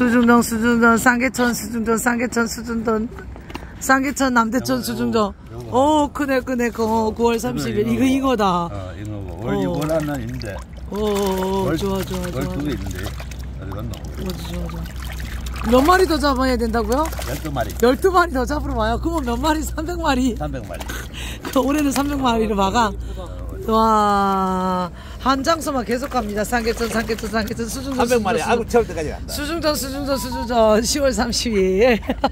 수중동 수중동 쌍계천 수중동 쌍계천 수중동 쌍계천 남대천 수중동. 오 크네 크네 그 9월 30일 이거 이거 다 어, 이거고. 월, 어. 월 하나 있는데. 오 월, 좋아 좋아 좋아 월두 개 있는데. 어디 갔노? 좋아 좋아 좋아 몇 마리 더 잡아야 된다고요? 12마리. 12마리 더 잡으러 와요 그러면 몇 마리 300마리 300마리. 그 올해는 300마리를 막아 와 한 장소만 계속 갑니다 쌍계천 쌍계천 쌍계천 수중동 300마리. 수중동, 아구 채울 때까지 간다. 수중전 수중전 수중전 10월 30일